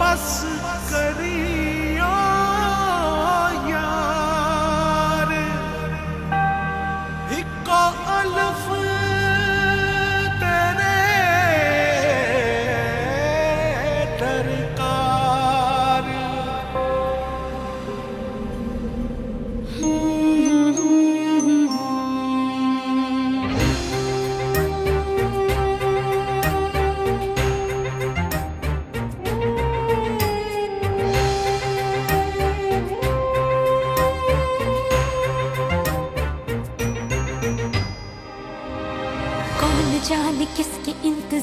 बस करियो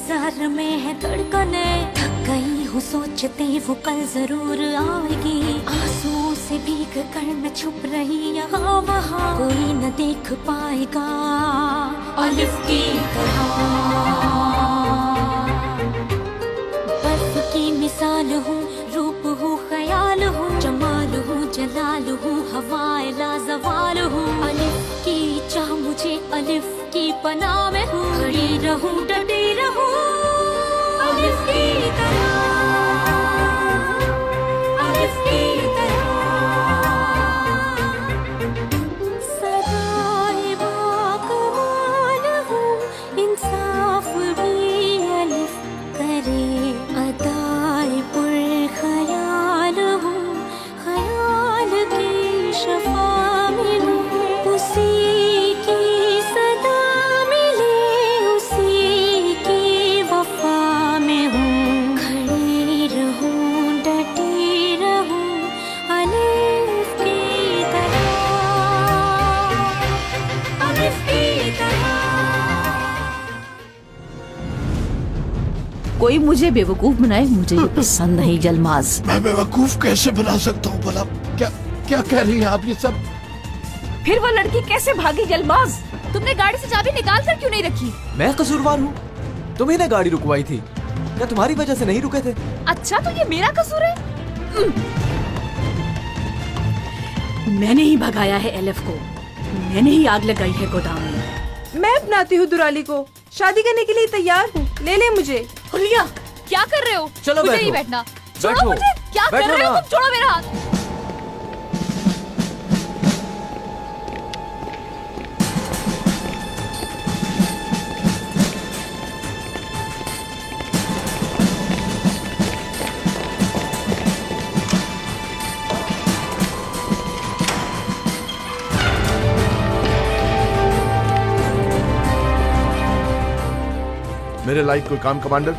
इंतज़ार में है धड़कने। थक गई हूँ, सोचते वो कल ज़रूर आएगी। आंसुओं से भीग कर मैं छुप रही यहाँ वहाँ। कोई न देख पाएगा अलिफ की तरह। बर्फ़ की मिसाल हूँ, रूप हूँ, ख्याल हूँ। जमाल हूँ, जलाल हूँ, हवाए लाजवाल हूँ। अलिफ की चाह मुझे अलिफ की पनाह में हूँ। खड़ी रहूँ डटी अलिफ मुझे बेवकूफ़ बनाए मुझे ये पसंद नहीं जलमाज मैं बेवकूफ़ कैसे बना सकता हूँ भला? क्या क्या कह रही हैं आप ये सब? फिर वो लड़की कैसे भागी जलमाज तुमने गाड़ी से चाबी निकाल कर क्यों नहीं रखी? मैं कसूरवार हूँ। तुम्ही ने गाड़ी रुकवाई थी। या तुम्हारी वजह से नहीं रुके थे? अच्छा तो ये मेरा कसूर है? मैंने ही भगाया है एलएफ को। मैंने ही आग लगाई है गोदाम में। मैं अपनाती हूँ दुराली को। शादी करने के लिए तैयार हूँ। ले ले मुझे। हुलिया क्या कर रहे हो? चलो मुझे। नहीं बैठना। छोड़ो मुझे। क्या कर रहे हो तुम? छोड़ो मेरा हाथ। मेरे लाइक कोई काम कमांडर?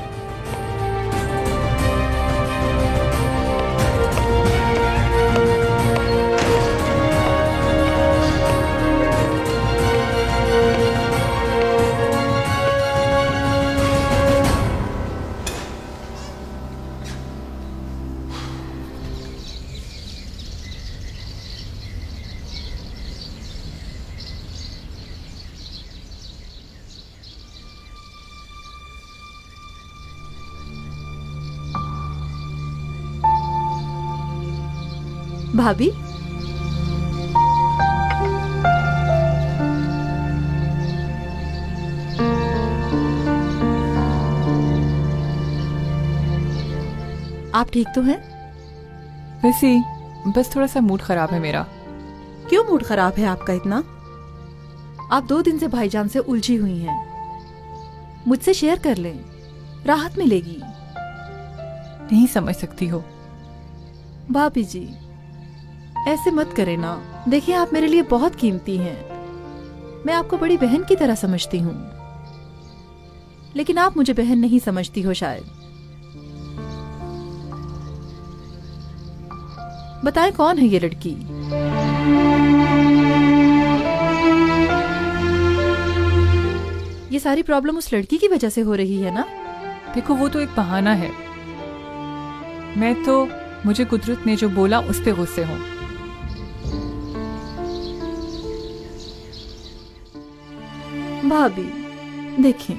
भाभी। आप ठीक तो हैं? वैसे बस थोड़ा सा मूड खराब है मेरा। क्यों मूड खराब है आपका इतना? आप दो दिन से भाईजान से उलझी हुई हैं। मुझसे शेयर कर लें। राहत मिलेगी। नहीं समझ सकती हो। भाभी जी ऐसे मत करे ना। देखिए, आप मेरे लिए बहुत कीमती हैं। मैं आपको बड़ी बहन की तरह समझती हूँ। लेकिन आप मुझे बहन नहीं समझती हो शायद। बताएँ, कौन है ये लड़की? ये सारी प्रॉब्लम उस लड़की की वजह से हो रही है ना? देखो, वो तो एक बहाना है। मैं तो मुझे कुदरत ने जो बोला, उस पर गुस्से हूँ। भाभी देखें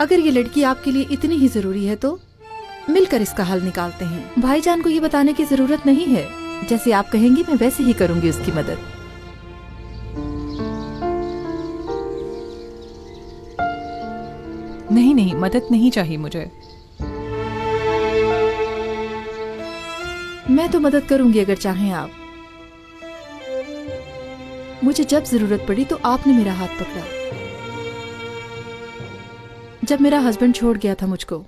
अगर ये लड़की आपके लिए इतनी ही ज़रूरी है तो मिलकर इसका हल निकालते हैं। भाईजान को ये बताने की ज़रूरत नहीं है। जैसे आप कहेंगी मैं वैसे ही करूँगी उसकी मदद। नहीं नहीं मदद नहीं चाहिए मुझे। मैं तो मदद करूँगी अगर चाहें आप। मुझे जब ज़रूरत पड़ी तो आपने मेरा हाथ पकड़ा। जब मेरा हस्बैंड छोड़ गया था मुझको।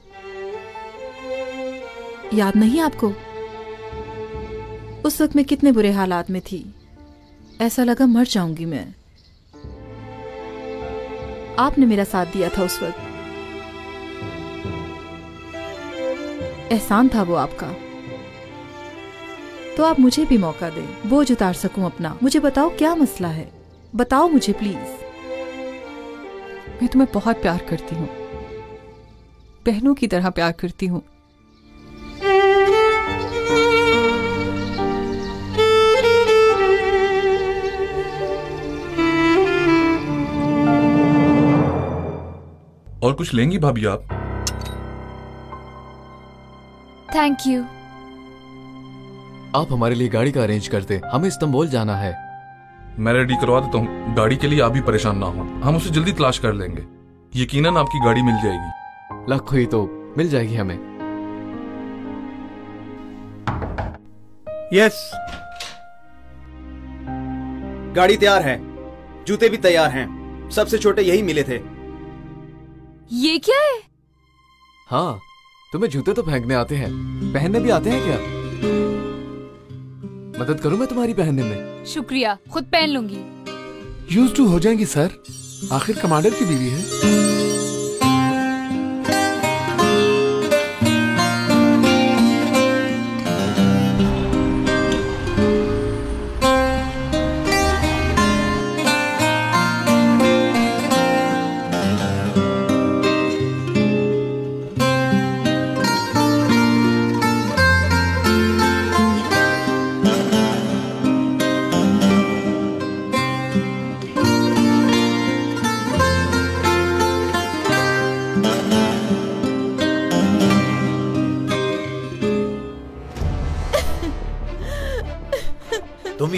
याद नहीं आपको? उस वक्त मैं कितने बुरे हालात में थी। ऐसा लगा मर जाऊँगी मैं। आपने मेरा साथ दिया था उस वक्त। एहसान था वो आपका। तो आप मुझे भी मौका दें बोझ उतार सकूँ अपना। मुझे बताओ क्या मसला है? बताओ मुझे प्लीज़ मैं तुम्हें बहुत प्यार करती हूँ। बहनों की तरह प्यार करती हूँ। और कुछ लेंगी भाभी आप? थैंक यू आप हमारे लिए गाड़ी का अरेंज करते हमें इस्तांबुल जाना है। मैं रेडी करवा देता हूँ। गाड़ी के लिए आप भी परेशान ना हो। हम उसे जल्दी तलाश कर लेंगे। यकीनन आपकी गाड़ी मिल जाएगी। लक हुई तो मिल जाएगी हमें। यस गाड़ी तैयार है। जूते भी तैयार हैं। सबसे छोटे यही मिले थे। ये क्या है? हाँ तुम्हें जूते तो फेंकने आते हैं। पहनने भी आते हैं क्या? मदद करूँ मैं तुम्हारी पहनने में? शुक्रिया खुद पहन लूँगी। यूज़ टू हो जाएँगी सर आखिर कमांडर की बीवी है।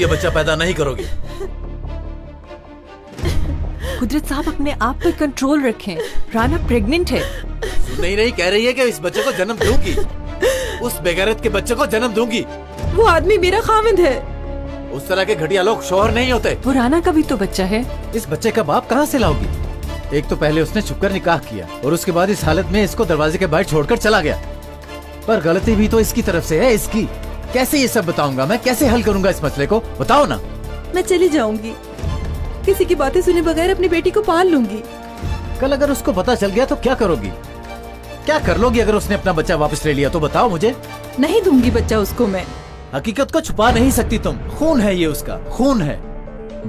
ये बच्चा पैदा नहीं करोगे। कुदरत साहब अपने आप पे कंट्रोल रखें। राना प्रेग्नेंट है। नहीं नहीं कह रही है कि इस बच्चे को जन्म दूँगी। उस बेगैरत के बच्चे को जन्म दूँगी। वो आदमी मेरा खाविंद है। उस तरह के घटिया लोग शोहर नहीं होते। वो राना का भी तो बच्चा है। इस बच्चे का बाप कहाँ से लाओगी? एक तो पहले उसने छुपकर निकाह किया और उसके बाद इस हालत में इसको दरवाजे के बाहर छोड़कर चला गया। पर गलती भी तो इसकी तरफ़ से है इसकी। कैसे ये सब बताऊँगा मैं? कैसे हल करूँगा इस मसले को? बताओ ना। मैं चली जाऊँगी। किसी की बातें सुने बगैर अपनी बेटी को पाल लूँगी। कल अगर उसको पता चल गया तो क्या करोगी? क्या कर लोगी अगर उसने अपना बच्चा वापस ले लिया? तो बताओ मुझे। नहीं दूँगी बच्चा उसको मैं। हकीकत को छुपा नहीं सकती तुम। खून है ये उसका। खून है।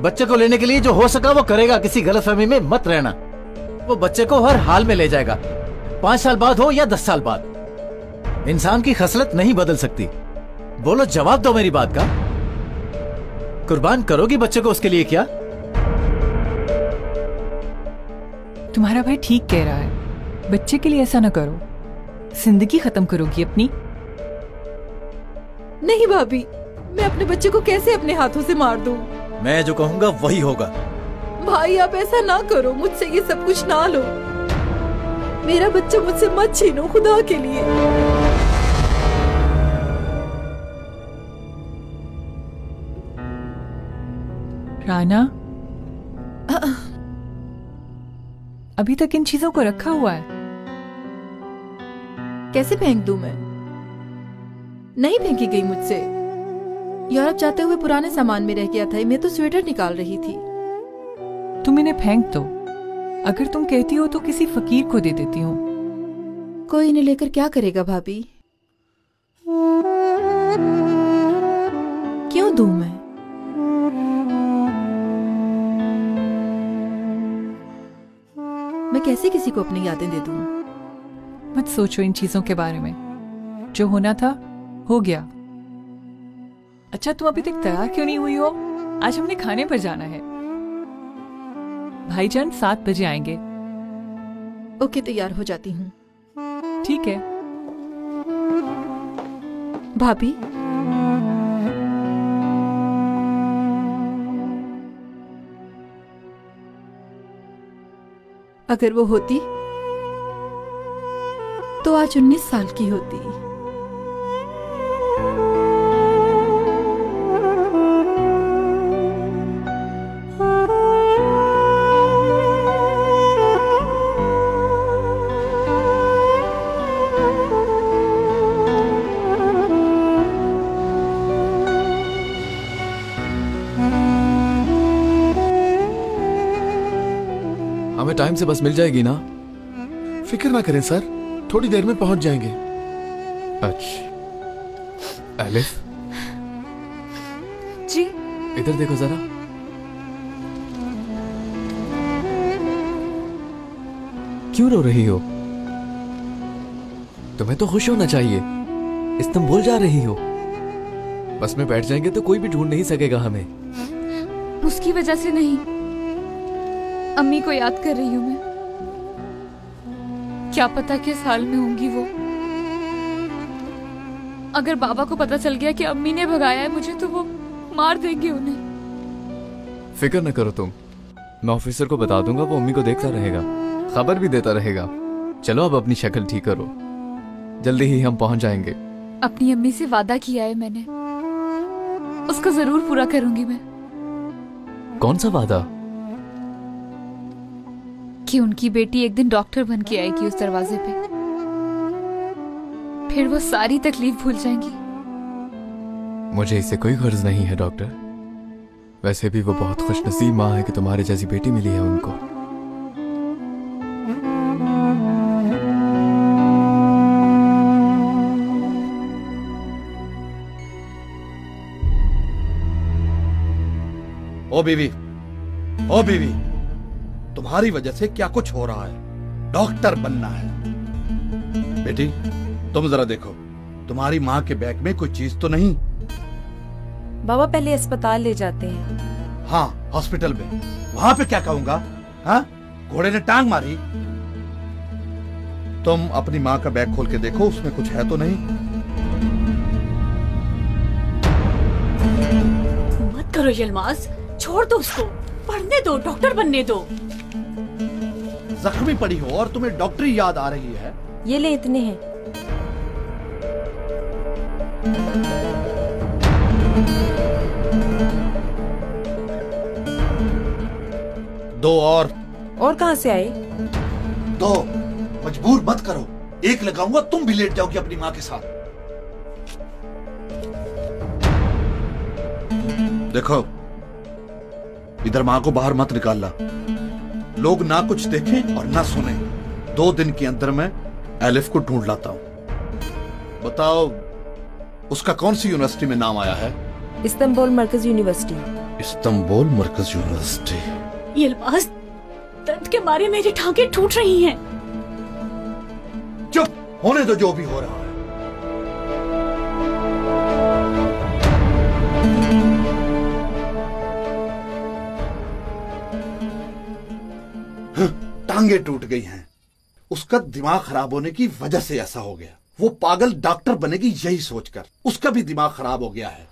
बच्चे को लेने के लिए जो हो सका वो करेगा। किसी गलत फहमी में मत रहना। वो बच्चे को हर हाल में ले जाएगा। पाँच साल बाद हो या दस साल बाद। इंसान की खसलत नहीं बदल सकती। बोलो जवाब दो मेरी बात का। कुर्बान करोगी बच्चे को उसके लिए क्या? तुम्हारा भाई ठीक कह रहा है। बच्चे के लिए ऐसा ना करो। ज़िंदगी खत्म करोगी अपनी। नहीं भाभी मैं अपने बच्चे को कैसे अपने हाथों से मार दूँ? मैं जो कहूँगा वही होगा। भाई आप ऐसा ना करो मुझसे ये सब कुछ ना लो। मेरा बच्चा मुझसे मत छीनो खुदा के लिए। राना अभी तक इन चीज़ों को रखा हुआ है। कैसे फेंक दू मैं? नहीं फेंकी गई मुझसे। यूरोप जाते हुए पुराने सामान में रह गया था। मैं तो स्वेटर निकाल रही थी। तुम इन्हें फेंक दो। अगर तुम कहती हो तो किसी फकीर को दे देती हूँ। कोई इन्हें लेकर क्या करेगा भाभी? क्यों दूँ मैं मैं? कैसे किसी को अपनी यादें दे दूँ? मत सोचो इन चीज़ों के बारे में। जो होना था हो गया। अच्छा तुम अभी तक तैयार क्यों नहीं हुई हो? आज हमने खाने पर जाना है। भाईजान सात बजे आएँगे। ओके तैयार हो जाती हूँ। ठीक है। भाभी? अगर वो होती तो आज उन्नीस साल की होती। टाइम से बस मिल जाएगी ना? फ़िक्र ना करें सर। थोड़ी देर में पहुँच जाएँगे। अच्छा। एलिफ? जी। इधर देखो जरा। क्यों रो रही हो? तुम्हें तो खुश होना चाहिए। इस्तंबुल जा रही हो। बस में बैठ जाएँगे तो कोई भी ढूंढ नहीं सकेगा हमें। उसकी वजह से नहीं। अम्मी को याद कर रही हूँ मैं। क्या पता किस हाल में होंगी वो। अगर बाबा को पता चल गया कि अम्मी ने भगाया है मुझे तो वो मार देंगे उन्हें। फ़िक्र न करो तुम। मैं ऑफिसर को बता दूँगा वो अम्मी को देखता रहेगा खबर भी देता रहेगा। चलो अब अपनी शक्ल ठीक करो। जल्दी ही हम पहुँच जाएँगे। अपनी अम्मी से वादा किया है मैंने। उसको ज़रूर पूरा करूँगी मैं। कौन सा वादा? कि उनकी बेटी एक दिन डॉक्टर बन के आएगी उस दरवाजे पे। फिर वो सारी तकलीफ़ भूल जाएँगी। मुझे इससे कोई गर्ज नहीं है डॉक्टर। वैसे भी वो बहुत खुशनसीब माँ है कि तुम्हारे जैसी बेटी मिली है उनको। ओ बीवी ओ बीवी। तुम्हारी वजह से क्या कुछ हो रहा है? डॉक्टर बनना है। बेटी तुम जरा देखो। तुम्हारी माँ के बैग में कोई चीज़ तो नहीं? बाबा पहले अस्पताल ले जाते हैं। हाँ हॉस्पिटल में। वहाँ पे क्या कहूँगा? हाँ? घोड़े ने टांग मारी। तुम अपनी माँ का बैग खोल के देखो उसमें कुछ है तो नहीं? मत करो यलमाज छोड़ दो उसको। पढ़ने दो डॉक्टर बनने दो। जख्मी पड़ी हो और तुम्हें डॉक्टरी याद आ रही है। ये ले इतने हैं। दो और। और कहाँ से आए? दो। मजबूर मत करो। एक लगाऊँगा तुम भी लेट जाओगी अपनी माँ के साथ। देखो इधर माँ को बाहर मत निकालना। लोग ना कुछ देखें और ना सुने। दो दिन के अंदर मैं एलिफ को ढूंढ लाता हूँ। बताओ उसका कौन सी यूनिवर्सिटी में नाम आया है? इस्तांबुल मरकज यूनिवर्सिटी। इस्तांबुल मरकज यूनिवर्सिटी। यलमाज दर्द के मारे मेरी टांगे टूट रही हैं। चुप होने दो जो भी हो रहा। टांगे टूट गई हैं। उसका दिमाग खराब होने की वजह से ऐसा हो गया। वो पागल डॉक्टर बनेगी यही सोचकर। उसका भी दिमाग खराब हो गया है।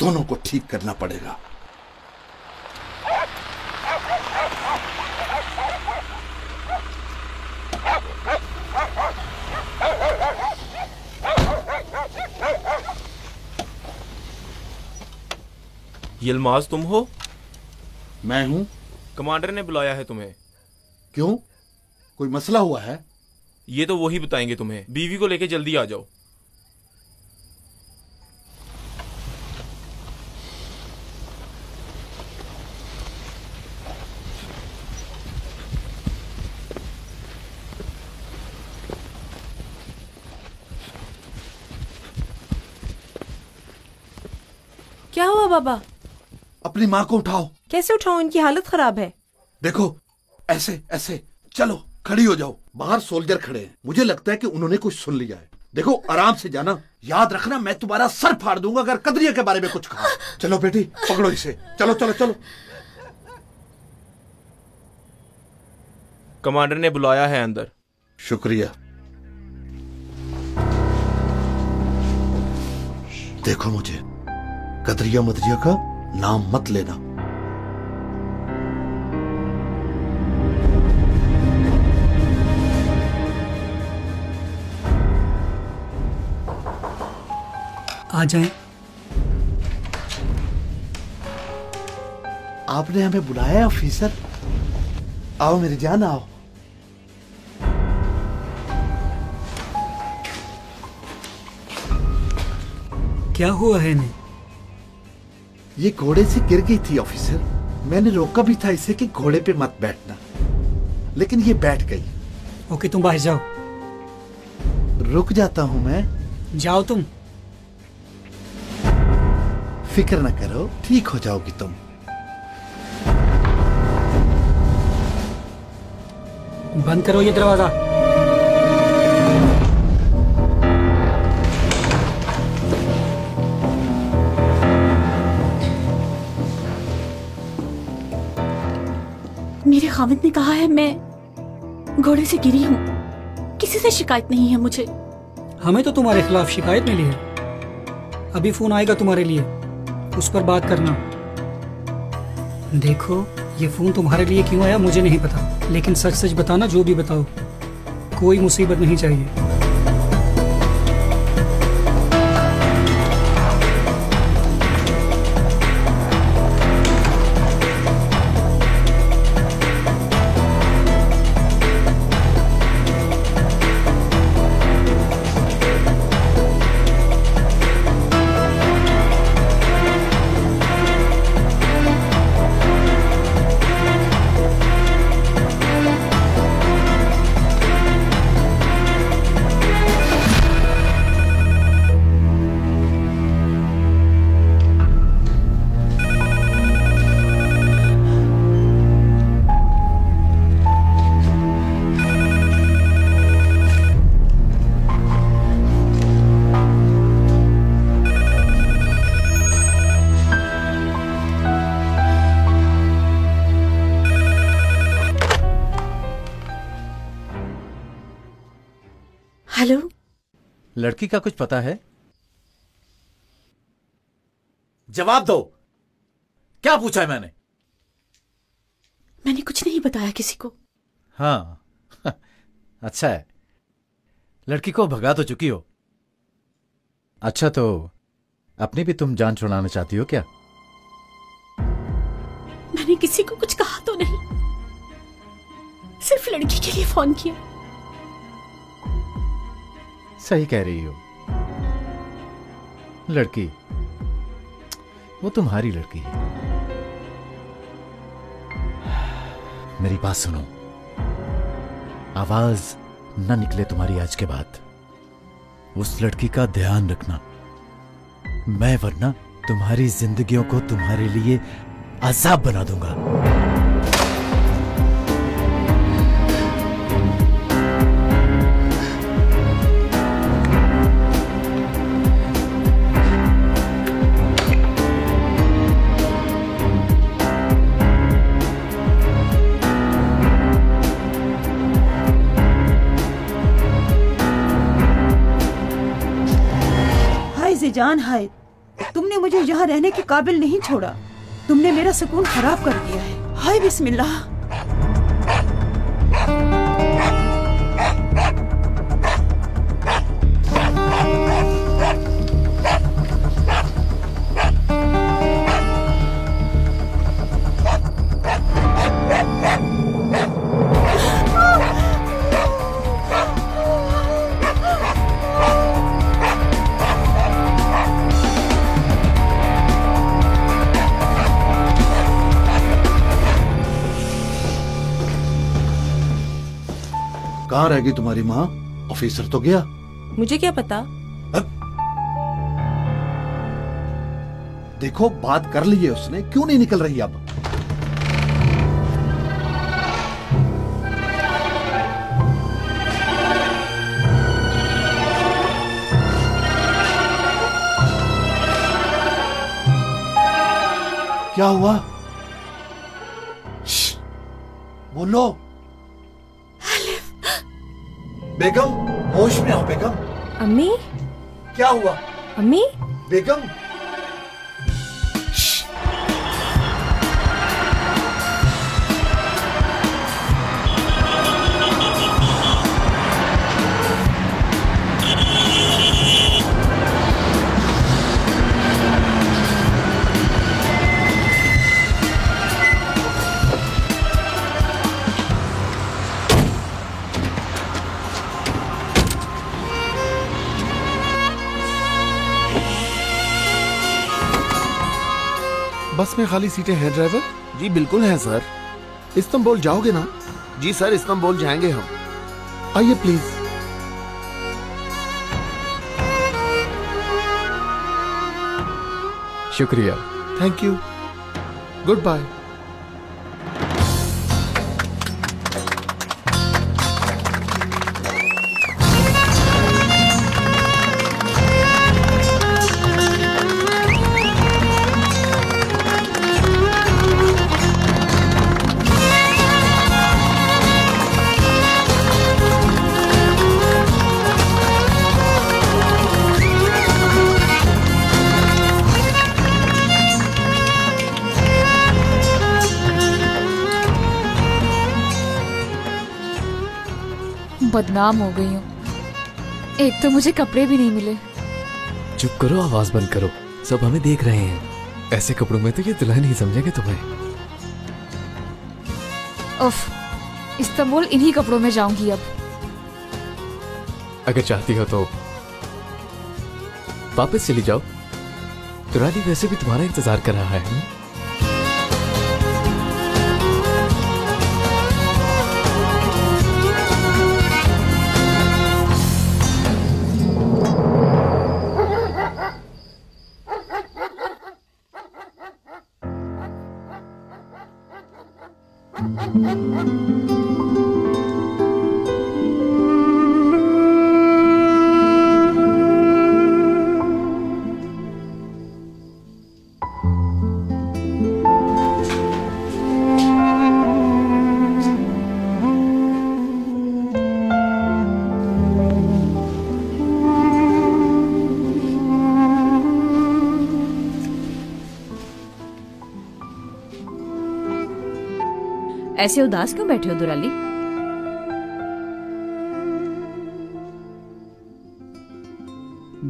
दोनों को ठीक करना पड़ेगा। यलमाज तुम हो? मैं हूँ। कमांडर ने बुलाया है तुम्हें। क्यों? कोई मसला हुआ है? ये तो वही बताएँगे तुम्हें। बीवी को लेके जल्दी आ जाओ। क्या हुआ बाबा? अपनी माँ को उठाओ। कैसे उठाऊं? इनकी हालत खराब है। देखो ऐसे ऐसे। चलो खड़ी हो जाओ। बाहर सोल्जर खड़े हैं। मुझे लगता है कि उन्होंने कुछ सुन लिया है। देखो आराम से जाना। याद रखना मैं तुम्हारा सर फाड़ दूँगा अगर कदरिया के बारे में कुछ कहा। चलो बेटी पकड़ो इसे। चलो चलो चलो। कमांडर ने बुलाया है अंदर। शुक्रिया। देखो मुझे। कदरिया मदरिया का नाम मत लेना। आ जाएँ। आपने हमें बुलाया ऑफिसर आओ मेरी जान आओ। क्या हुआ है इन्हें? ये घोड़े से गिर गई थी ऑफिसर मैंने रोका भी था इसे कि घोड़े पे मत बैठना। लेकिन ये बैठ गई। ओके तुम बाहर जाओ। रुक जाता हूँ मैं। जाओ तुम। फ़िक्र न करो ठीक हो जाओगी तुम। बंद करो ये दरवाज़ा। मेरे खाविद ने कहा है मैं घोड़े से गिरी हूँ। किसी से शिकायत नहीं है मुझे। हमें तो तुम्हारे खिलाफ शिकायत मिली है। अभी फ़ोन आएगा तुम्हारे लिए। उस पर बात करना। देखो, ये फ़ोन तुम्हारे लिए क्यों आया मुझे नहीं पता। लेकिन सच सच बताना, जो भी बताओ, कोई मुसीबत नहीं चाहिए। लड़की का कुछ पता है? जवाब दो। क्या पूछा है मैंने? मैंने कुछ नहीं बताया किसी को। हाँ। अच्छा है। लड़की को भगा तो चुकी हो। अच्छा तो अपनी भी तुम जान छुड़ाना चाहती हो क्या? मैंने किसी को कुछ कहा तो नहीं। सिर्फ़ लड़की के लिए फ़ोन किया। सही कह रही हो। लड़की, वो तुम्हारी लड़की है। मेरी बात सुनो। आवाज़ न निकले तुम्हारी आज के बाद। उस लड़की का ध्यान रखना। मैं वरना तुम्हारी जिंदगियों को तुम्हारे लिए अजाब बना दूँगा। जिजान हाय। तुमने मुझे यहाँ रहने के काबिल नहीं छोड़ा। तुमने मेरा सुकून खराब कर दिया है। हाय बिस्मिल्लाह। कहाँ रह गई तुम्हारी माँ ऑफिसर तो गया। मुझे क्या पता? अब देखो बात कर ली है उसने क्यों नहीं निकल रही अब? क्या हुआ? बोलो। बेगम होश में आओ बेगम। अम्मी? क्या हुआ? अम्मी? बेगम में खाली सीटें हैं ड्राइवर जी बिल्कुल हैं सर। इस्तंबुल जाओगे ना? जी सर इस्तांबुल जाएँगे हम। आइए प्लीज़ शुक्रिया। थैंक यू गुड बाय बदनाम हो गई हूँ। एक तो मुझे कपड़े भी नहीं मिले। चुप करो आवाज़ बंद करो। सब हमें देख रहे हैं। ऐसे कपड़ों में तो ये दुल्हन ही समझेंगे तुम्हें। उफ इस्तांबुल इन्हीं कपड़ों में जाऊँगी अब। अगर चाहती हो तो वापस चली जाओ। दुराली वैसे भी तुम्हारा इंतज़ार कर रहा है ऐसे उदास क्यों बैठे हो दुराली?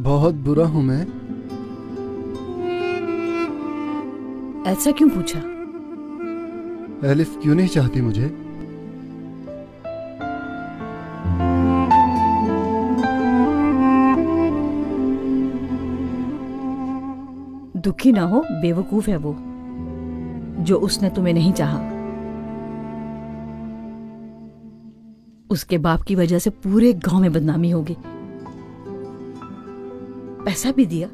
बहुत बुरा हूँ मैं। ऐसा क्यों पूछा? एलिफ क्यों नहीं चाहती मुझे? दुखी ना हो बेवकूफ़ है वो जो उसने तुम्हें नहीं चाहा। उसके बाप की वजह से पूरे गाँव में बदनामी होगी पैसा भी दिया।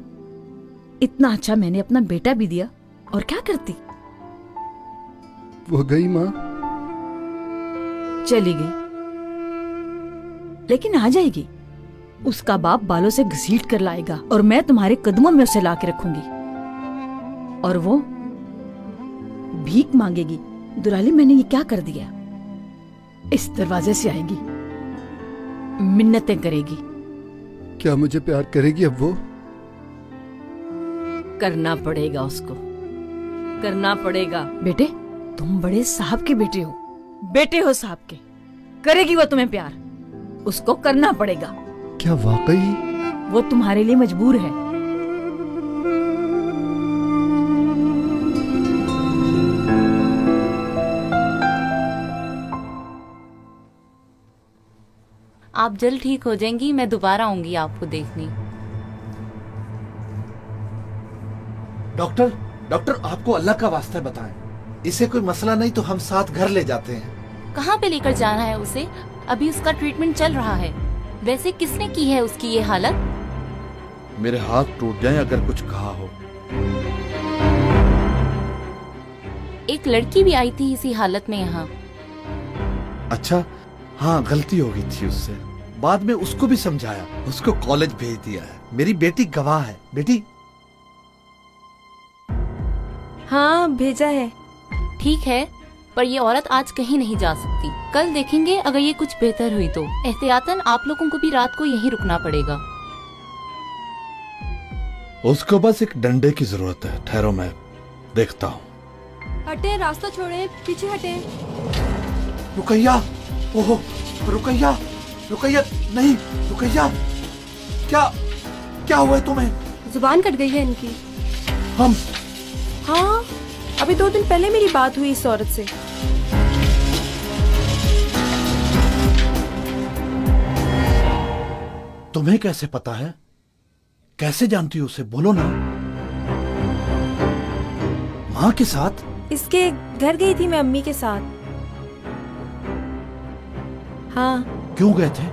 इतना अच्छा मैंने अपना बेटा भी दिया। और क्या करती? वो गई माँ। चली गई। लेकिन आ जाएगी। उसका बाप बालों से घसीट कर लाएगा और मैं तुम्हारे कदमों में उसे ला के रखूँगी। और वो भीख मांगेगी। दुराली मैंने ये क्या कर दिया? इस दरवाजे से आएगी। मिन्नतें करेगी। क्या मुझे प्यार करेगी अब वो? करना पड़ेगा उसको। करना पड़ेगा। बेटे तुम बड़े साहब के बेटे हो। बेटे हो साहब के। करेगी वो तुम्हें प्यार। उसको करना पड़ेगा। क्या वाकई? वो तुम्हारे लिए मजबूर है। आप जल्द ठीक हो जाएँगी मैं दोबारा आऊँगी आपको देखने। डॉक्टर डॉक्टर आपको अल्लाह का वास्ता बताएँ। इसे कोई मसला नहीं तो हम साथ घर ले जाते हैं। कहाँ पे लेकर जाना है उसे? अभी उसका ट्रीटमेंट चल रहा है। वैसे किसने की है उसकी ये हालत? मेरे हाथ टूट जाए अगर कुछ कहा हो। एक लड़की भी आई थी इसी हालत में यहाँ। अच्छा हाँ गलती हो गई थी उससे। बाद में उसको भी समझाया। उसको कॉलेज भेज दिया है। मेरी बेटी गवाह है। बेटी। हाँ भेजा है। ठीक है पर ये औरत आज कहीं नहीं जा सकती। कल देखेंगे अगर ये कुछ बेहतर हुई तो। एहतियातन आप लोगों को भी रात को यहीं रुकना पड़ेगा। उसको बस एक डंडे की ज़रूरत है। ठहरो मैं देखता हूँ। हटे रास्ता छोड़े पीछे हटे। रुकैया! ओहो रुकैया! रुकैया नहीं रुकैया क्या क्या हुआ है तुम्हें? ज़ुबान कट गई है इनकी। हम? हाँ अभी दो दिन पहले मेरी बात हुई इस औरत से। तुम्हें कैसे पता है? कैसे जानती हो उसे? बोलो ना। माँ के साथ? इसके घर गई थी मैं अम्मी के साथ। हाँ। क्यों गए थे?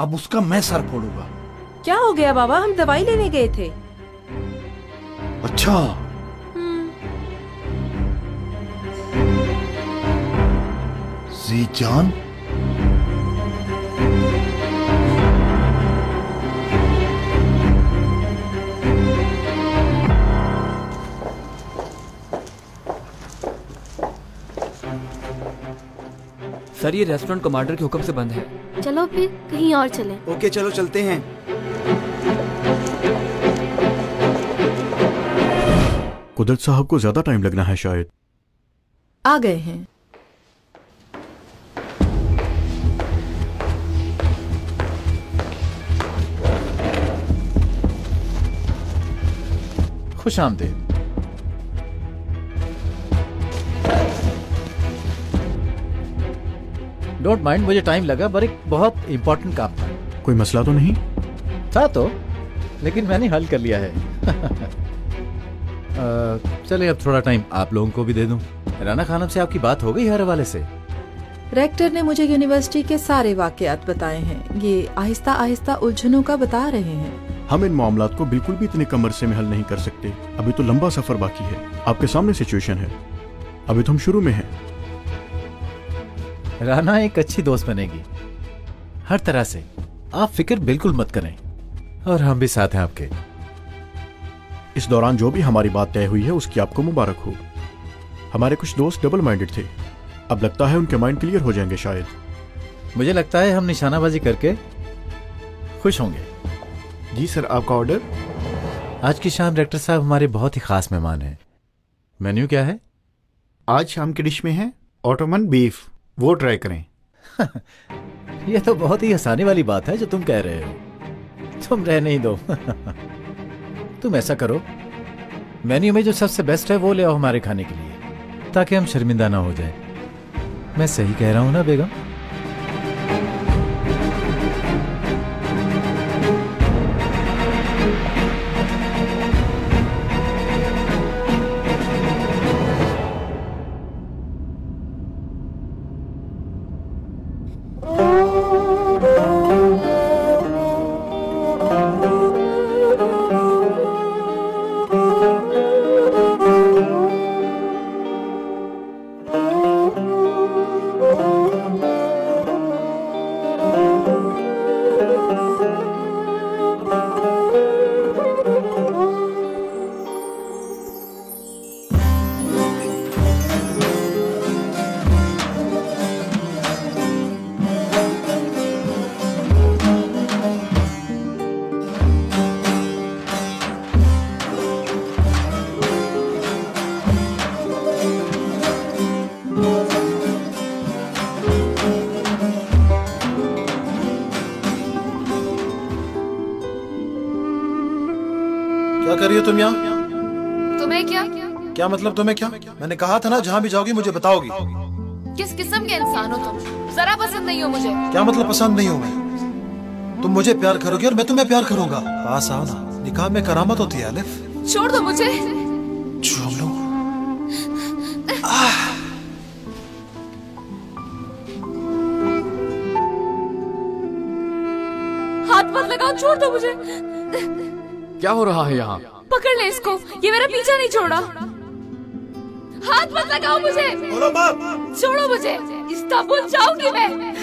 अब उसका मैं सर फोड़ूँगा। क्या हो गया बाबा? हम दवाई लेने गए थे। अच्छा। जी जान। सर ये रेस्टोरेंट कमांडर के हुक्म से बंद है। चलो फिर कहीं और चलें। ओके चलो चलते हैं। कुदरत साहब को ज़्यादा टाइम लगना है शायद। आ गए हैं। खुश आमदेद डोंट माइंड मुझे टाइम लगा पर एक बहुत इंपॉर्टेंट काम था। कोई मसला तो नहीं? था तो लेकिन मैंने हल कर लिया है। चलिए अब थोड़ा टाइम आप लोगों को भी दे दूँ। राना खानम से आपकी बात हो गई हर हवाले से। रेक्टर ने मुझे यूनिवर्सिटी के सारे वाकयात बताए हैं। ये आहिस्ता आहिस्ता उलझनों का बता रहे हैं। हम इन मामला को बिल्कुल भी इतने कम अरसे में हल नहीं कर सकते। अभी तो लंबा सफ़र बाकी है। आपके सामने सिचुएशन है। अभी तो हम शुरू में हैं। राना एक अच्छी दोस्त बनेगी। हर तरह से आप फ़िक्र बिल्कुल मत करें। और हम भी साथ हैं आपके। इस दौरान जो भी हमारी बात तय हुई है उसकी आपको मुबारक हो। हमारे कुछ दोस्त डबल माइंडेड थे। अब लगता है उनके माइंड क्लियर हो जाएँगे शायद। मुझे लगता है हम निशानाबाजी करके खुश होंगे। जी सर आपका ऑर्डर आज की शाम डायरेक्टर साहब हमारे बहुत ही खास मेहमान हैं। मेन्यू क्या है? आज शाम की डिश में है ऑटोमन बीफ वो ट्राई करें। ये तो बहुत ही आसानी वाली बात है जो तुम कह रहे हो। तुम रह नहीं दो। तुम ऐसा करो। मेन्यू में जो सबसे बेस्ट है वो ले आओ हमारे खाने के लिए, ताकि हम शर्मिंदा ना हो जाए। मैं सही कह रहा हूँ ना, बेगम? तुम यहाँ? तुम्हें क्या? क्या मतलब तुम्हें क्या? मैंने कहा था ना जहाँ भी जाओगी मुझे बताओगी। किस किस्म के इंसान हो तुम? जरा पसंद नहीं हो मुझे। क्या मतलब पसंद नहीं हो मैं? तुम मुझे प्यार करोगी और मैं तुम्हें प्यार करूँगा। पास आओ ना। निकाह में करामत होती है अलिफ। छोड़ दो मुझे। चलो हाथ मत लगाओ छोड़ दो मुझे। क्या हो रहा है यहाँ? पकड़ ले इसको। ये मेरा पीछा नहीं छोड़ा। हाथ मत लगाओ मुझे। छोड़ो मुझे। इस्तांबुल जाऊँगी मैं।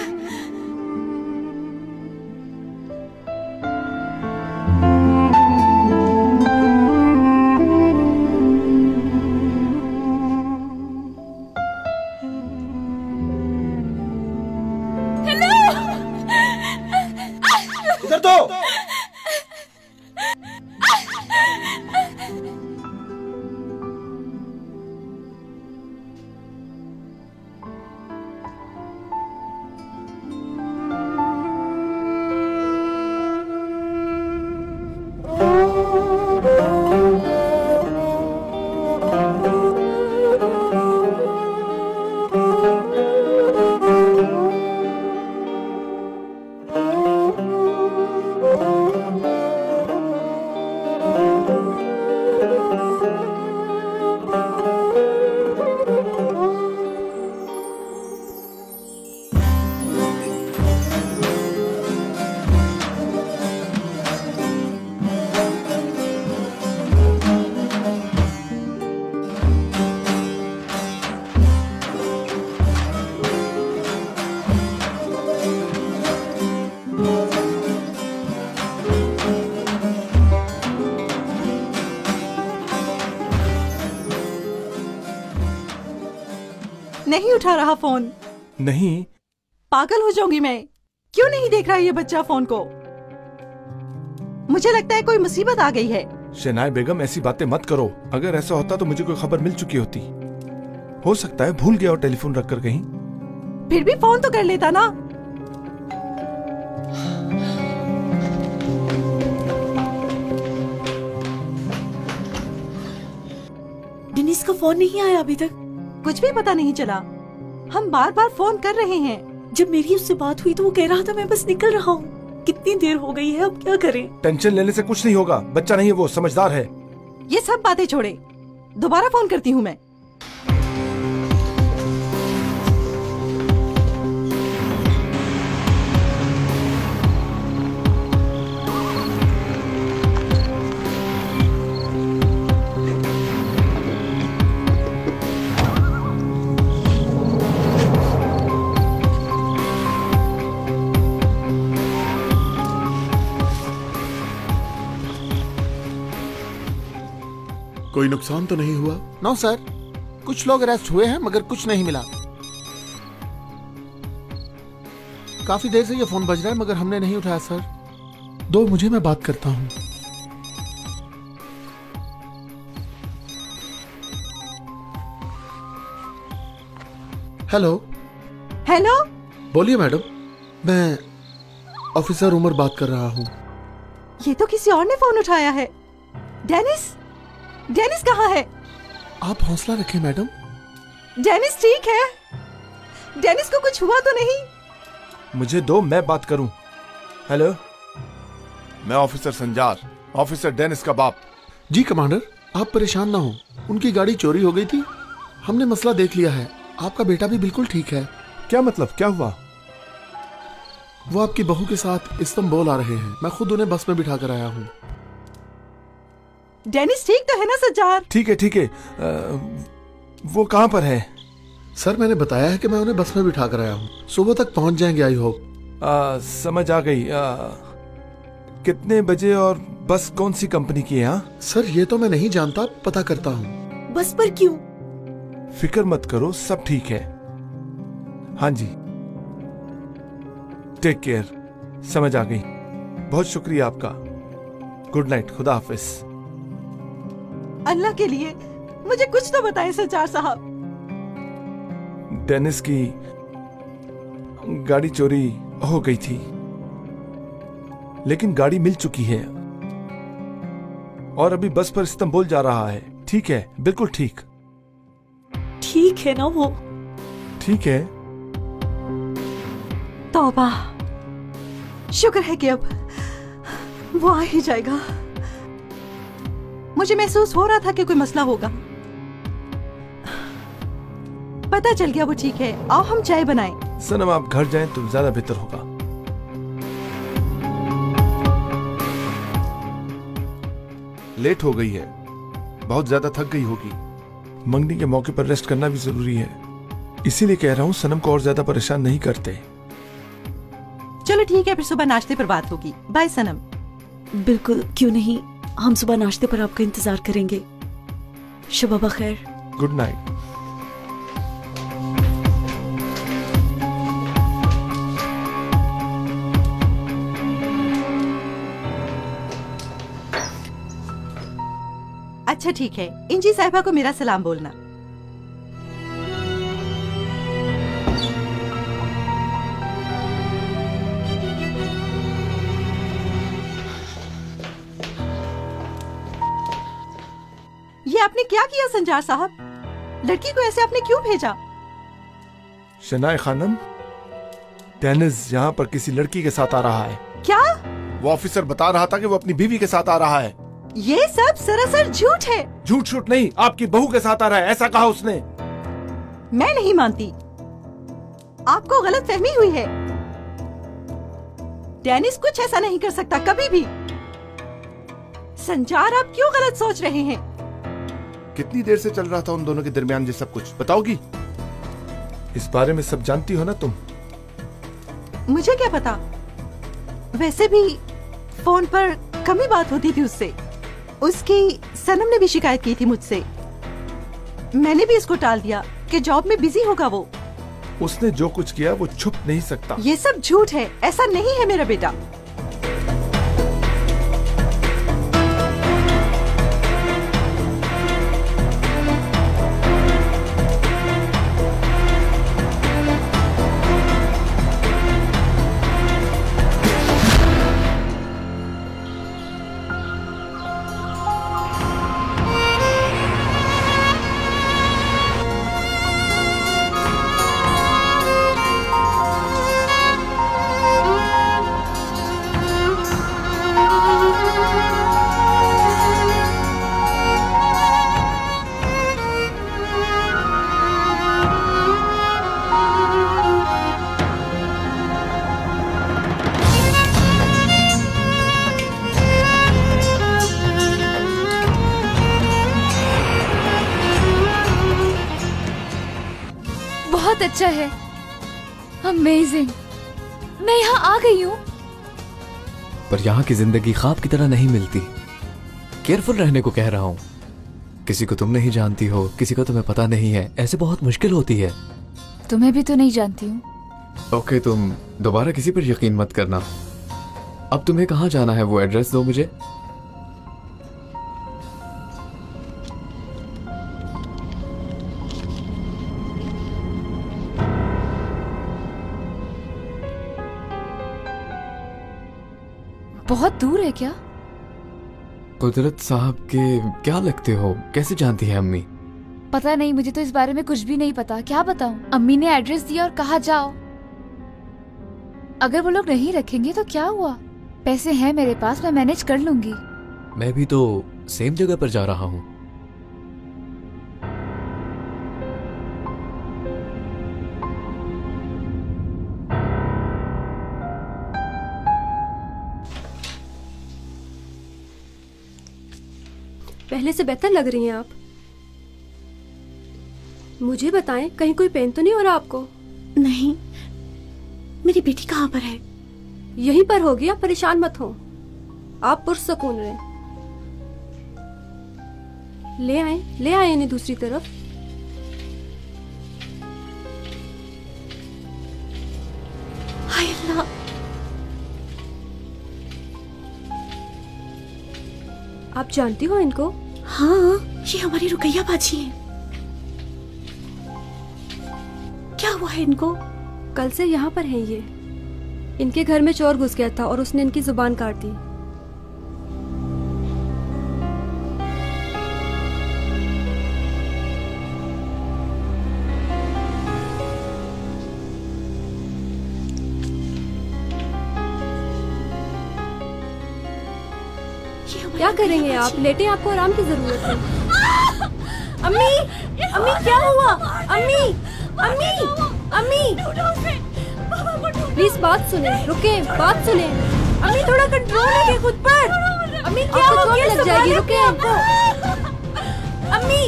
उठा रहा फ़ोन। नहीं। पागल हो जाऊँगी मैं। क्यों नहीं देख रहा ये बच्चा फ़ोन को? मुझे लगता है कोई मुसीबत आ गई है। शनाय बेगम ऐसी बातें मत करो। अगर ऐसा होता तो मुझे कोई खबर मिल चुकी होती। हो सकता है भूल गया और टेलीफोन रखकर कहीं। फिर भी फ़ोन तो कर लेता ना। डेनिस का फ़ोन नहीं आया अभी तक। कुछ भी पता नहीं चला। हम बार बार फ़ोन कर रहे हैं। जब मेरी उससे बात हुई तो वो कह रहा था मैं बस निकल रहा हूँ। कितनी देर हो गई है अब क्या करें? टेंशन लेने से कुछ नहीं होगा। बच्चा नहीं है वो समझदार है। ये सब बातें छोड़े। दोबारा फ़ोन करती हूँ मैं। कोई नुकसान तो नहीं हुआ? नो सर कुछ लोग अरेस्ट हुए हैं मगर कुछ नहीं मिला। काफ़ी देर से ये फ़ोन बज रहा है मगर हमने नहीं उठाया सर दो मुझे मैं बात करता हूँ। हेलो हेलो बोलिए मैडम। मैं ऑफिसर उमर बात कर रहा हूँ। ये तो किसी और ने फ़ोन उठाया है। डेनिस डेनिस कहाँ है? आप हौसला रखें मैडम। डेनिस ठीक है। डेनिस को कुछ हुआ तो नहीं? मुझे दो मैं बात करूँ। हेलो मैं ऑफिसर संजार ऑफिसर डेनिस का बाप। जी कमांडर आप परेशान ना हो। उनकी गाड़ी चोरी हो गई थी। हमने मसला देख लिया है। आपका बेटा भी बिल्कुल ठीक है। क्या मतलब? क्या हुआ? वो आपकी बहू के साथ इस्तंबुल आ रहे हैं। मैं खुद उन्हें बस में बिठा कर आया हूँ। डेनिस ठीक तो है ना सज्जार ठीक है ठीक है। वो कहाँ पर है? सर मैंने बताया है कि मैं उन्हें बस में बिठा कर आया हूँ। सुबह तक पहुँच जाएँगे आई होप समझ आ गई। आ, कितने बजे और बस कौन सी कंपनी की है हाँ? सर ये तो मैं नहीं जानता पता करता हूँ। बस पर क्यों? फ़िक्र मत करो सब ठीक है। हाँ जी। टेक केयर समझ आ गई। बहुत शुक्रिया आपका। गुड नाइट खुदा हाफिज। अल्लाह के लिए मुझे कुछ तो बताएँ सज्जार साहब। डेनिस की गाड़ी चोरी हो गई थी लेकिन गाड़ी मिल चुकी है और अभी बस पर इस्तांबुल जा रहा है। ठीक है बिल्कुल ठीक। ठीक है ना वो? ठीक है। तौबा शुक्र है कि अब वो आ ही जाएगा। मुझे महसूस हो रहा था कि कोई मसला होगा। पता चल गया वो ठीक है। आओ हम चाय बनाएँ। सनम आप घर जाएँ तो ज़्यादा बेहतर होगा। लेट हो गई है। बहुत ज़्यादा थक गई होगी। मंगनी के मौके पर रेस्ट करना भी ज़रूरी है। इसीलिए कह रहा हूँ सनम को और ज़्यादा परेशान नहीं करते। चलो ठीक है फिर सुबह नाश्ते पर बात होगी। बाय सनम। बिल्कुल क्यों नहीं? हम सुबह नाश्ते पर आपका इंतज़ार करेंगे। शुभ बखैर गुड नाइट अच्छा ठीक है। इंजी साहिबा को मेरा सलाम बोलना। आपने क्या किया संजार साहब? लड़की को ऐसे आपने क्यों भेजा? शनाय खानम डेनिस यहाँ पर किसी लड़की के साथ आ रहा है। क्या? वो ऑफिसर बता रहा था कि वो अपनी बीवी के साथ आ रहा है। ये सब सरासर झूठ है। झूठ झूठ नहीं आपकी बहू के साथ आ रहा है ऐसा कहा उसने। मैं नहीं मानती। आपको गलत फहमी हुई है। डेनिस कुछ ऐसा नहीं कर सकता कभी भी। संचार आप क्यों गलत सोच रहे हैं? कितनी देर से चल रहा था उन दोनों के दरमियान ये सब कुछ? बताओगी? इस बारे में सब जानती हो ना तुम? मुझे क्या पता? वैसे भी फ़ोन पर कम ही बात होती थी उससे। उसकी सनम ने भी शिकायत की थी मुझसे। मैंने भी इसको टाल दिया के जॉब में बिज़ी होगा वो। उसने जो कुछ किया वो छुप नहीं सकता। ये सब झूठ है। ऐसा नहीं है मेरा बेटा। बहुत अच्छा है। अमेजिंग मैं यहाँ आ गई हूँ। पर यहाँ की ज़िंदगी ख्वाब की तरह नहीं मिलती। केयरफुल रहने को कह रहा हूँ। किसी को तुम नहीं जानती हो किसी को तुम्हें पता नहीं है। ऐसे बहुत मुश्किल होती है। तुम्हें भी तो नहीं जानती हूँ। ओके okay, तुम दोबारा किसी पर यकीन मत करना। अब तुम्हें कहाँ जाना है वो एड्रेस दो मुझे। क्या? कुदरत साहब के क्या लगते हो? कैसे जानती है अम्मी? पता नहीं मुझे तो इस बारे में कुछ भी नहीं पता। क्या बताऊँ? अम्मी ने एड्रेस दिया और कहा जाओ। अगर वो लोग नहीं रखेंगे तो क्या हुआ? पैसे हैं मेरे पास मैं मैनेज कर लूँगी। मैं भी तो सेम जगह पर जा रहा हूँ। पहले से बेहतर लग रही हैं आप। मुझे बताएँ कहीं कोई पेन तो नहीं हो रहा आपको? नहीं। मेरी बेटी कहाँ पर है? यहीं पर होगी आप परेशान मत हो। आप पुरसकून रहे ले आए ले आए इन्हें दूसरी तरफ़। आप जानती हो इनको? हाँ ये हमारी रुकैया बाजी है। क्या हुआ है इनको? कल से यहाँ पर है ये। इनके घर में चोर घुस गया था और उसने इनकी ज़ुबान काट दी। करेंगे आप? लेटे आपको आराम की ज़रूरत है। अम्मी अम्मी क्या हुआ? अम्मी अम्मी अम्मी। प्लीज़ बात सुने रुके बात सुने। अम्मी थोड़ा कंट्रोल रखिए खुद पर। अम्मी क्या हो गया? लग जाएगी रुके आपको। अम्मी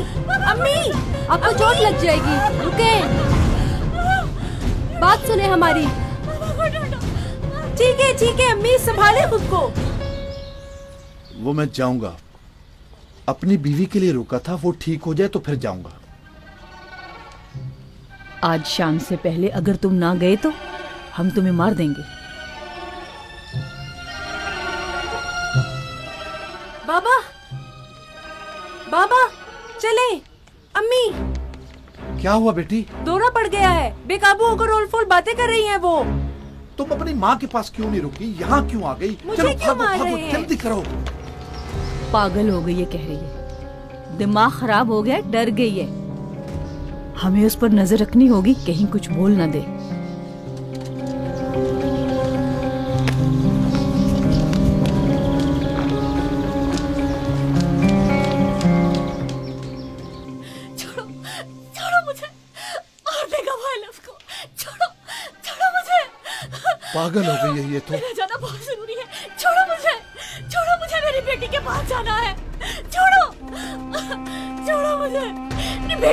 अम्मी आपको चोट लग जाएगी रुके। बात सुने हमारी। ठीक है ठीक है अम्मी संभाले खुद को। वो मैं जाऊँगा। अपनी बीवी के लिए रुका था वो ठीक हो जाए तो फिर जाऊँगा। आज शाम से पहले अगर तुम ना गए तो हम तुम्हें मार देंगे। बाबा! बाबा! चले! अम्मी! क्या हुआ बेटी? दौरा पड़ गया है। बेकाबू होकर रोल फोल बातें कर रही हैं वो। तुम अपनी माँ के पास क्यों नहीं रुकी? यहाँ क्यों आ गई? मुझे चलो क्यों भागो मार भागो रहे हैं? जल्दी करो। पागल हो गई है कह रही है। दिमाग खराब हो गया डर गई है। हमें उस पर नज़र रखनी होगी कहीं कुछ बोल ना दे। मुझे और देगा भाई लव को। छोड़ो छोड़ो मुझे। पागल हो गई है ये तो। जाना बहुत ज़रूरी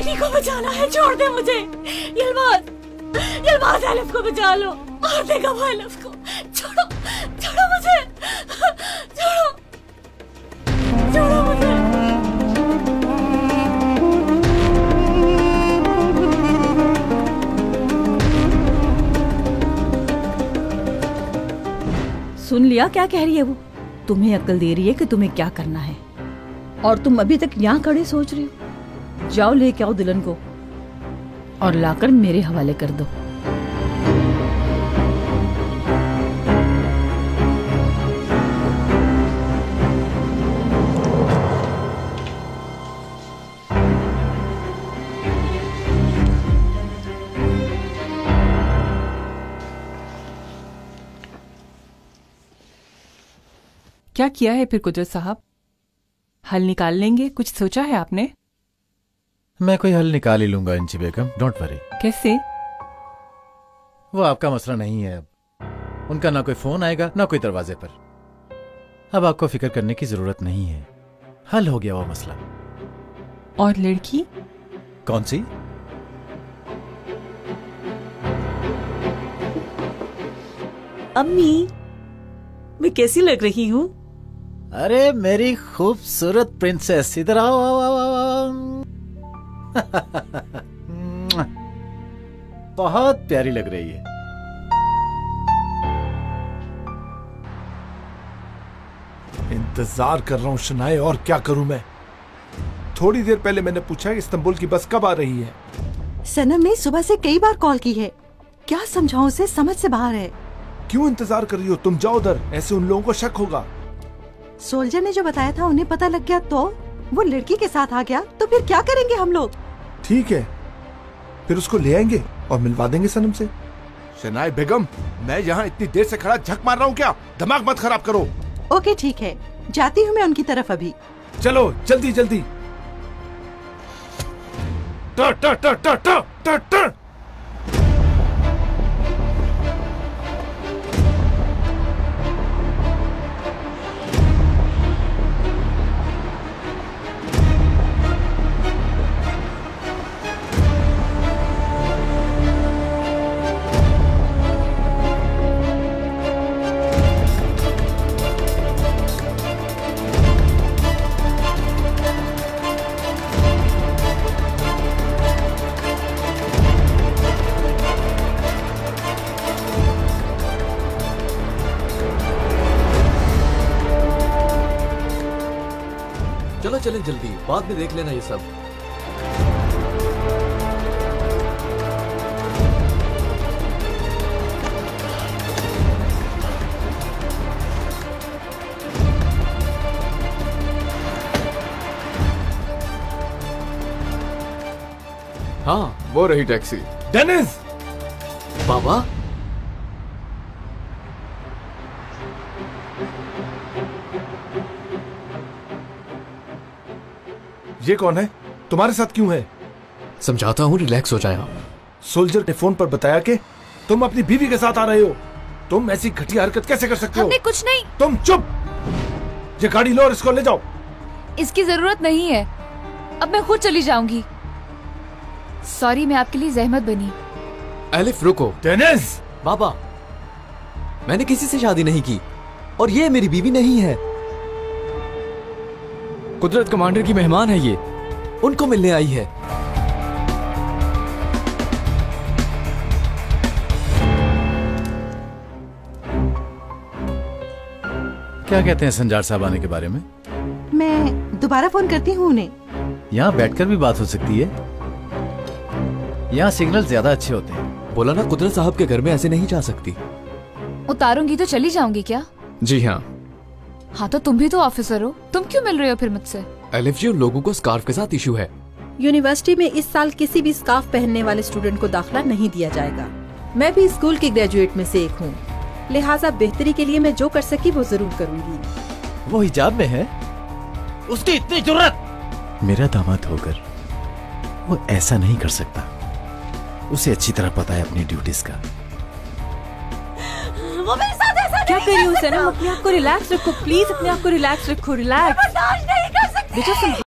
बेटी को बचाना है, छोड़ दे मुझे। यलवाज यलवाज एलिफ को बचा लो। मार देगा वो एलिफ को। छोड़ो छोड़ो मुझे। छोड़ो। छोड़ो मुझे। सुन लिया क्या कह रही है वो? तुम्हें अक्ल दे रही है कि तुम्हें क्या करना है। और तुम अभी तक यहाँ खड़े सोच रही हो। जाओ लेके आओ दुल्हन को और लाकर मेरे हवाले कर दो। क्या किया है फिर कुदरत साहब? हल निकाल लेंगे, कुछ सोचा है आपने? मैं कोई हल निकाल ही लूँगा इंची बेगम। डोंट वरी कैसे? वो आपका मसला नहीं है अब। उनका ना कोई फ़ोन आएगा ना कोई दरवाजे पर। अब आपको फ़िक्र करने की ज़रूरत नहीं है। हल हो गया वो मसला। और लड़की? कौन सी? अम्मी मैं कैसी लग रही हूँ? अरे मेरी खूबसूरत प्रिंसेस इधर आओ आओ आओ आओ, आओ। बहुत प्यारी लग रही है। इंतज़ार कर रहा हूँ शनाए और क्या करूँ मैं? थोड़ी देर पहले मैंने पूछा कि इस्तांबुल की बस कब आ रही है। सनम ने सुबह से कई बार कॉल की है। क्या समझाऊं उसे? समझ से बाहर है। क्यों इंतज़ार कर रही हो? तुम जाओ उधर। ऐसे उन लोगों को शक होगा। सोल्जर ने जो बताया था उन्हें पता लग गया तो? वो लड़की के साथ आ गया तो फिर क्या करेंगे हम लोग? ठीक है फिर उसको ले आएँगे और मिलवा देंगे सनम से। शनाई बेगम मैं यहाँ इतनी देर से खड़ा झक मार रहा हूँ क्या? दिमाग मत खराब करो। ओके ठीक है। जाती हूँ मैं उनकी तरफ़ अभी। चलो जल्दी जल्दी। टर टर टर टर टर ट। बाद में देख लेना ये सब। हाँ वो रही टैक्सी। डेनिस! बाबा? ये कौन है? तुम्हारे साथ क्यों है? समझाता हूँ रिलैक्स हो जाए आप। सोल्जर ने फ़ोन पर बताया कि तुम अपनी बीवी के साथ आ रहे हो। तुम ऐसी घटिया हरकत कैसे कर सकते हो? हमने कुछ नहीं। तुम चुप! ये गाड़ी लो और इसको ले जाओ। इसकी ज़रूरत नहीं है। अब मैं खुद चली जाऊँगी। सॉरी मैं आपके लिए जहमत बनी। एलिफ रुको। बाबा मैंने किसी से शादी नहीं की। और ये मेरी बीवी नहीं है। कुदरत कमांडर की मेहमान है ये। उनको मिलने आई है। क्या कहते हैं संजार साहब आने के बारे में? मैं दोबारा फ़ोन करती हूँ उन्हें। यहाँ बैठकर भी बात हो सकती है। यहाँ सिग्नल ज़्यादा अच्छे होते हैं। बोला ना कुदरत साहब के घर में ऐसे नहीं जा सकती। उतारूँगी तो चली जाऊँगी क्या? जी हाँ। हाँ तो तुम भी तो ऑफिसर हो। तुम क्यों मिल रहे हो फिर मुझसे? एलिफ जी उन लोगों को स्कार्फ के साथ इशू है। यूनिवर्सिटी में इस साल किसी भी स्कार्फ पहनने वाले स्टूडेंट को दाखिला नहीं दिया जाएगा। मैं भी स्कूल की ग्रेजुएट में से एक हूँ। लिहाजा बेहतरी के लिए मैं जो कर सकी वो ज़रूर करूँगी। वो हिजाब में है? उसकी इतनी ज़रूरत! मेरा दामाद होकर वो ऐसा नहीं कर सकता। उसे अच्छी तरह पता है अपनी ड्यूटीज़ का। वो मेरे साथ कर रही हूँ सनम अपने आप को रिलैक्स रखो प्लीज़ अपने आप को रिलैक्स रखो रिलैक्स नहीं कर सकती। बेटा संभाल